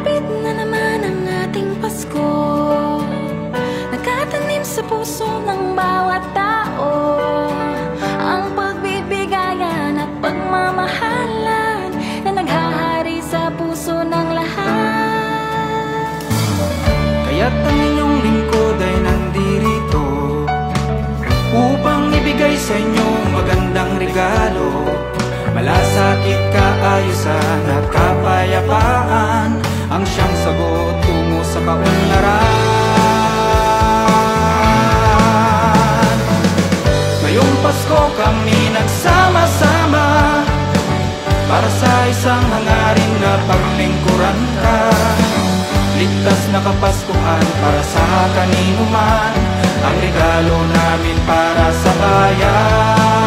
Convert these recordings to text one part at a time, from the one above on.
Papalapit na naman ang ating Pasko. Nakatanim sa puso ng bawat tao. Ang pagbibigayan at pagmamahalan Na naghahari sa puso ng lahat. Kaya't ang inyong lingkod ay nandirito Upang ibigay sa inyo magandang regalo. Malasakit kaayusan at kapayapaan kami nagsama-sama Para sa isang hangarin na paglingkuran ka. Ligtas na kapaskuhan para sa kanino man Ang regalo namin para sa bayan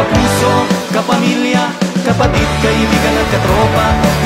kapuso, kapamilya, kapatid, kaibigan at katropa.